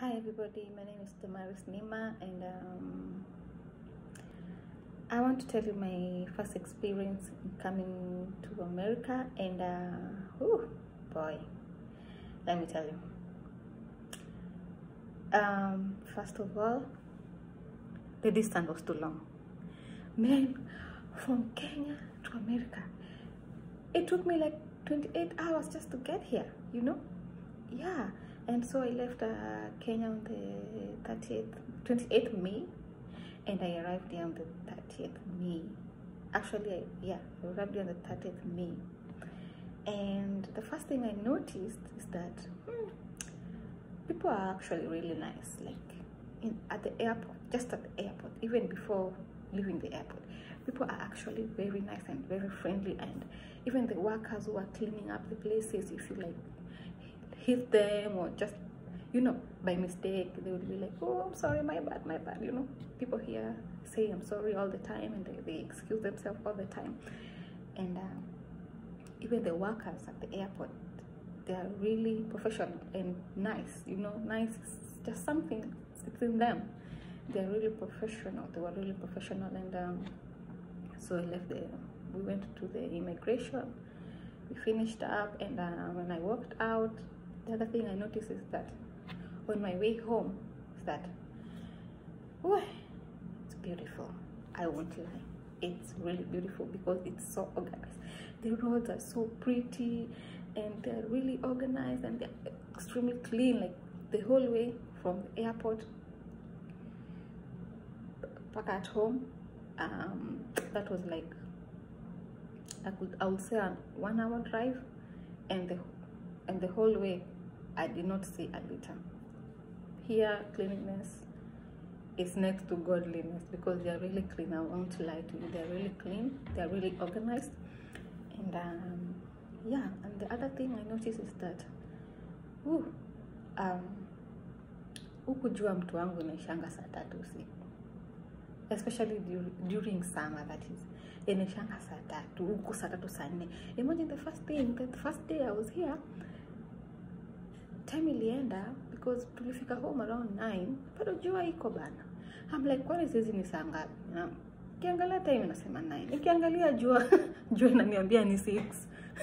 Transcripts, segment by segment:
Hi everybody, my name is Damaris Nima and um, I want to tell you my first experience coming to America and uh, oh boy, let me tell you. Um, first of all, the distance was too long. Man, from Kenya to America, it took me like 28 hours just to get here, you know? Yeah, and so I left uh, Kenya on the 30th, 28th May, and I arrived here on the 30th May. Actually, I, yeah, I arrived here on the 30th May. And the first thing I noticed is that hmm, people are actually really nice, like in at the airport, just at the airport, even before leaving the airport. People are actually very nice and very friendly, and even the workers who are cleaning up the places, you like hit them or just you know by mistake they would be like oh i'm sorry my bad my bad you know. People here say i'm sorry all the time and they, they excuse themselves all the time. And um, even the workers at the airport they are really professional and nice you know nice just something it's in them. They're really professional they were really professional and um, so i left the we went to the immigration we finished up and uh, when i walked out the other thing I noticed is that on my way home is that oh, it's beautiful. I won't lie. It's really beautiful because it's so organized. The roads are so pretty and they're really organized and they're extremely clean. Like the whole way from the airport back at home. Um, that was like I could I would say a one hour drive and the and the whole way I did not see a litter. Here, cleanliness is next to godliness because they are really clean. I won't lie to you, they are really clean, they are really organized, and um, yeah. And the other thing I noticed is that, ooh, um, hukujua mtu wangu inaishanga saa tatu usiku especially during, during summer that is inaishanga saa tatu huku saa tatu saa nne imagine the first thing the first day i was here time ilienda because tulifika home around 9 bado jua iko bana. I'm like kwani saizi ni saa ngapi? Na kiangalia time inasema 9 ikiangalia jua jua inaniambia ni 6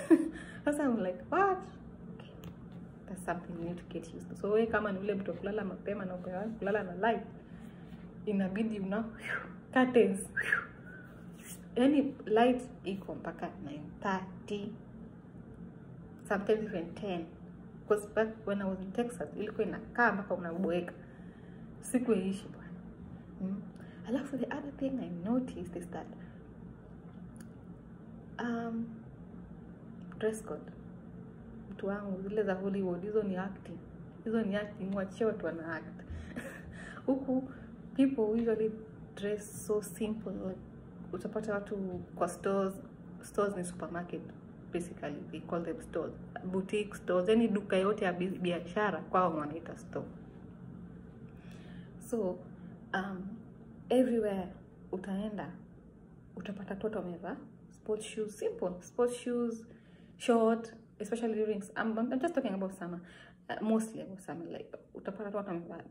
sasa I'm like what? Okay. that's something you need to get used to. So wewe kama ni ule mtu kulala mapema na ukaanza kulala na light inabidi una curtains yani light iko mpaka 9:30 sometimes even 10 because back when I was in Texas ilikuwa inakaa mpaka unaboeka. Sikuishi bwana. Mm. alafu the other thing I noticed is that um, dress code. Mtu wangu zile za Hollywood hizo ni acting. Hizo ni acting wachie watu wana act. Huku people usually dress so simple. Like, utapata watu kwa stores stores ni supermarket basically they call them stores boutique stores yani duka yote ya biashara kwao wanaita store. So um, everywhere utaenda utapata toto wamevaa sports shoes simple sports shoes short especially during I'm, I'm just talking about summer. Uh, mostly about summer like utapata toto wamevaa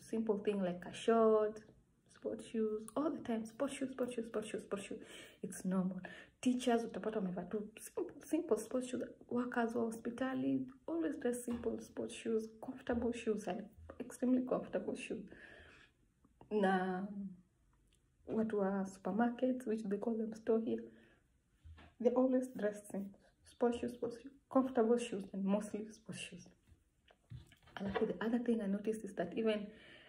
simple thing like a short sport shoes all the time sport shoes sport shoes sport shoes sport shoes. It's normal teachers utapata wamevaa tu simple, simple sport shoes workers wa hospitali always dress simple sport shoes comfortable shoes and extremely comfortable shoes. Na watu wa supermarkets which they call them store here they always dress simple sport shoes sport shoes comfortable shoes and mostly sport shoes. Alafu the other thing i noticed is that even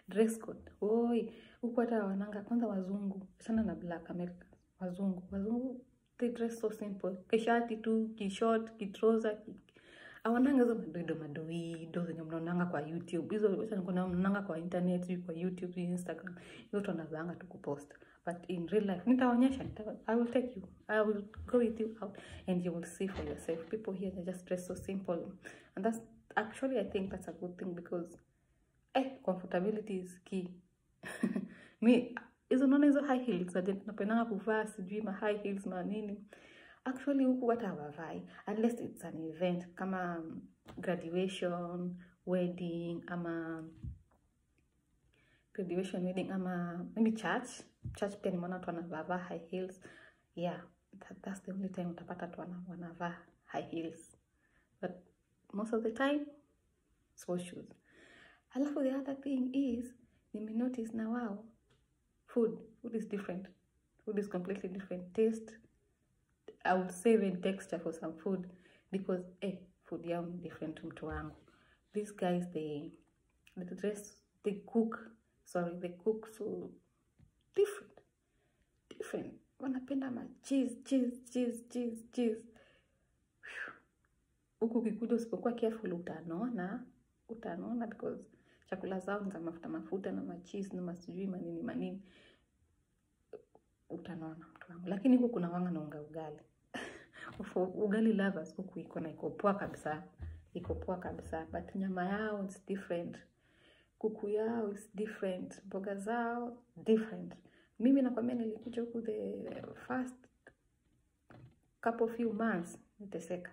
dress code oi huku hata wananga kwanza wazungu sana na black america wazungu wazungu they dress so simple. Kishati tu kishort kitroza ki awananga hizo madoido madoido zenye mnaonanga kwa youtube. Hizo mnaonanga kwa internet kwa youtube instagram. Hizo tu wanavaanga tu kupost. But in real life nitaonyesha nita, i will take you. I will go with you out and you will see for yourself. People here they just dress so simple. And that's actually i think that's a good thing because eh, comfortability is key. Mi hizo naona hizo high heels napendanga kuvaa sijui ma high heels ma nini. Actually huku hata hawavai unless it's an event kama graduation wedding ama graduation wedding ama maybe church. Church pia nimeona watu wanavaa high heels. Yeah that, that's the only time utapata wana- wanavaa high heels. But most of the time so shoes alafu the other thing is nimenotice na wao food food is different. Food is completely different. Taste i would say even texture for some food because eh, food yao ni different mtu wangu. These guys they the dress they cook sorry they cook so different different. Wanapenda ma cheese cheese cheese cheese cheese. Huku ukikuja usipokuwa careful utanona utanona because chakula zao ni za mafuta mafuta na machis na masijui manini manini utanona mtu wangu. Lakini huku kuna wanga na unga ugali. Ugali lovers huku iko na iko poa kabisa. Iko poa kabisa. But nyama yao is different. Kuku yao is different. Mboga zao different. Mimi nakwambia nilikuja huku the first couple few months niteseka.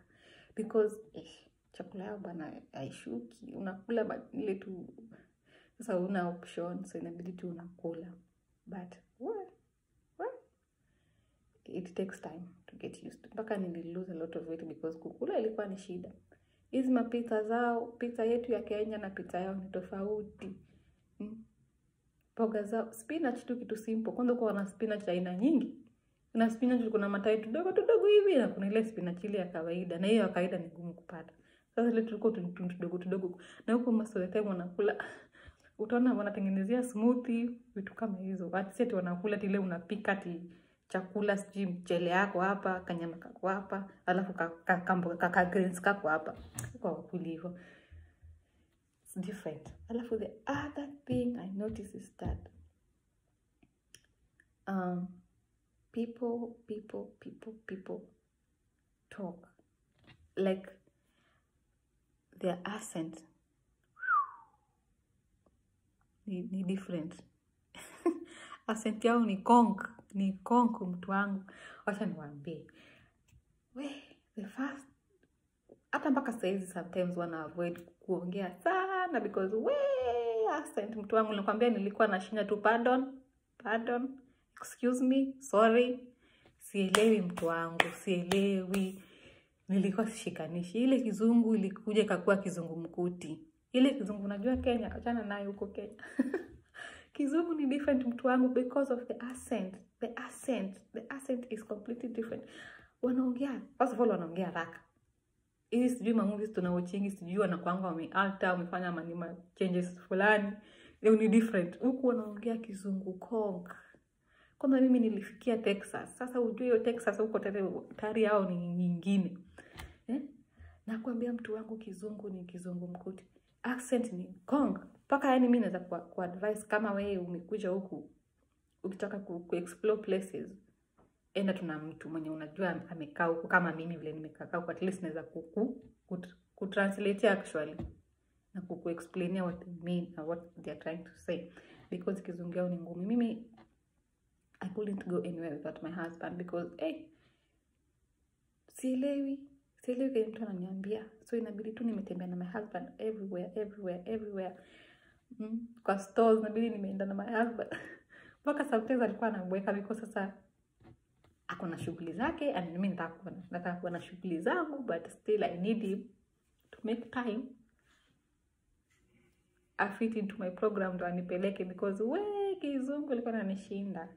Because eh, chakula yao bana haishuki. Unakula but ile tu sasa una option so inabidi tu unakula. But well, it takes time to get used to. Mpaka nili lose a lot of weight because kukula ilikuwa ni shida. Hizi mapita zao pita yetu ya kenya na pita yao ni tofauti. Mm. mboga zao spinach tu kitu simple. Kwanza kuwa na spinach aina nyingi. Kuna spinach kuna matai tudogo tudogo hivi na kuna ile spinach ile ya kawaida. Na hiyo ya kawaida ni ngumu kupata. Sasa ile tulikuwa tu- tu- tudogo tudogo. Na huko masoete wanakula utaona wanatengenezea smoothie vitu kama hizo. Ati wanakula tile unapika ti chakula sijui mchele yako hapa kanyama kako hapa alafu ka, ka, kambo- ka, ka greens kako hapa. Kwa kulivo It's different. Alafu the other thing i notice is that um, people people people people talk like their accent ni, ni different. Accent yao ni konk ni konk mtu wangu. Wacha niwaambie. We the first hata mpaka sahizi sometimes wana avoid kuongea sana because we accent mtu wangu nilikwambia nilikuwa nashinya tu pardon pardon excuse me sorry. Sielewi mtu wangu sielewi. Nilikuwa sishikanishi. Ile kizungu ilikuja ikakuwa kizungu mkuti ile kizungu najua kenya achana naye huko kenya. Kizungu ni different mtu wangu because of the accent the accent the accent is completely different. Wanaongea first of all wanaongea haraka. Hizi sijui mamovies tunaochingi sijui wanakwanga wamealta wamefanya manima changes fulani. Ni different. Huku wanaongea kizungu kong. Kwanza mimi nilifikia texas. Sasa ujue hiyo texas huko tayari yao ni nyingine. Eh? nakwambia mtu wangu kizungu ni kizungu mkuti. Accent ni kong. Mpaka yani mi naweza kuadvise ku advise kama wewe umekuja huku ukitaka ku, explore places enda tuna mtu mwenye unajua amekaa huko kama mimi vile nimekaa huku at least naweza kuku kut- kutranslate actually na kukuexplainia what they mean and what they are trying to say. Because kizungu yao ni ngumu. Mimi i couldn't go anywhere without my husband because hey, sielewi sielewi kile mtu ananiambia. So inabidi tu nimetembea na my husband everywhere everywhere everywhere. Mm. kwa stores inabidi nimeenda na my husband mpaka sometimes alikuwa anabweka because sasa ako na shughuli zake and mimi nataka na- nataka na shughuli zangu but still i need him to make time. Afit into my program ndo anipeleke because we kizungu ilikuwa nanishinda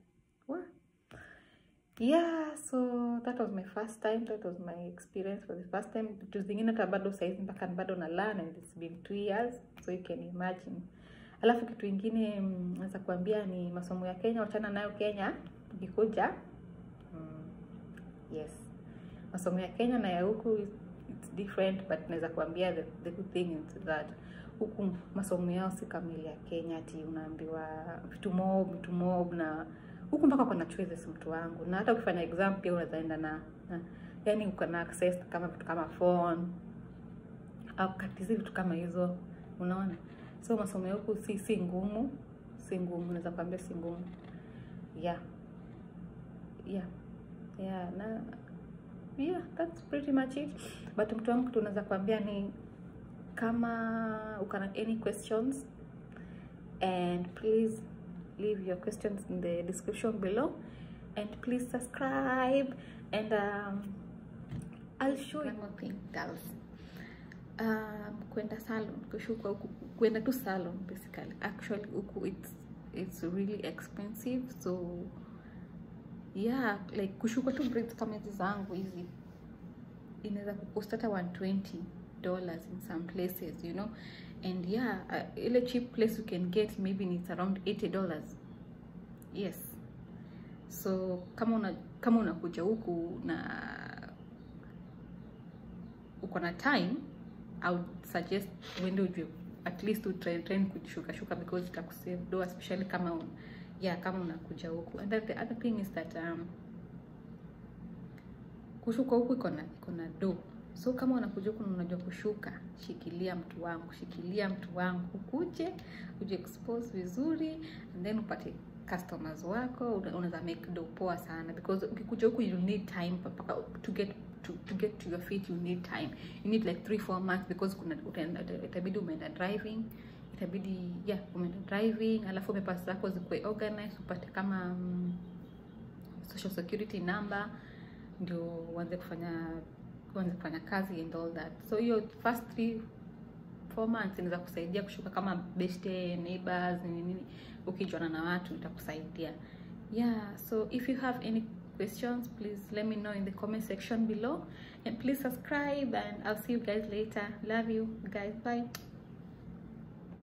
yeah so that was my first time that was my experience for the first time. Vitu zingine hata bado saizi mpaka bado na learn and it's been two years so you can imagine alafu kitu ingine mm, naweza kuambia ni masomo ya kenya wachana nayo kenya ukikuja mm, yes. Masomo ya kenya na ya huku it's different but naweza kuambia the, the good thing is that huku masomo yao si kamili ya kenya ati unaambiwa vitu mob vitu mob na huku mpaka kuna choices mtu wangu. Na hata ukifanya exam pia unaweza enda na, na yani uko na access kama vitu kama phone au katizi vitu kama hizo unaona so masomo yako si si ngumu si ngumu naweza kuambia si ngumu. Yeah. Yeah. Yeah na yeah that's pretty much it. But mtu wangu tunaweza kuambia ni kama ukana any questions and please leave your questions in the description below. And please subscribe and um, I'll show you. One more thing girls um, kwenda salon kushuka huku kwenda tu salon basically. Actually huku it's it's really expensive so yeah like kushuka tu braids kama hizi zangu hizi inaweza kukosta hata 120 dollars in some places you know? And yeah uh, ile cheap place you can get maybe it's around 80 dollars. Yes. So kama una kama unakuja huku na uko na time I would suggest uende ujue at least to train, kushuka shuka because itakusave do especially kama un, yeah kama unakuja huku. And the other thing is that um, kushuka huku iko na iko na do so kama unakuja huku na unajua kushuka shikilia mtu wangu shikilia mtu wangu ukuje uje expose vizuri and then upate customers wako una- unaweza make do poa sana. Because ukikuja huku you need time to get to, to get to your feet you need time. You need like 3 4 months because kuna itabidi umeenda driving itabidi yeah umeenda driving alafu papers zako zikuwe organized upate kama um, social security number ndio uanze kufanya uanze kufanya kazi and all that. So hiyo first three four months inaweza kusaidia kushuka kama beste neighbors nini nini. Ukijuana na watu itakusaidia. Yeah so if you have any questions please let me know in the comment section below. And please subscribe and i'll see you guys later. Love you guys. Bye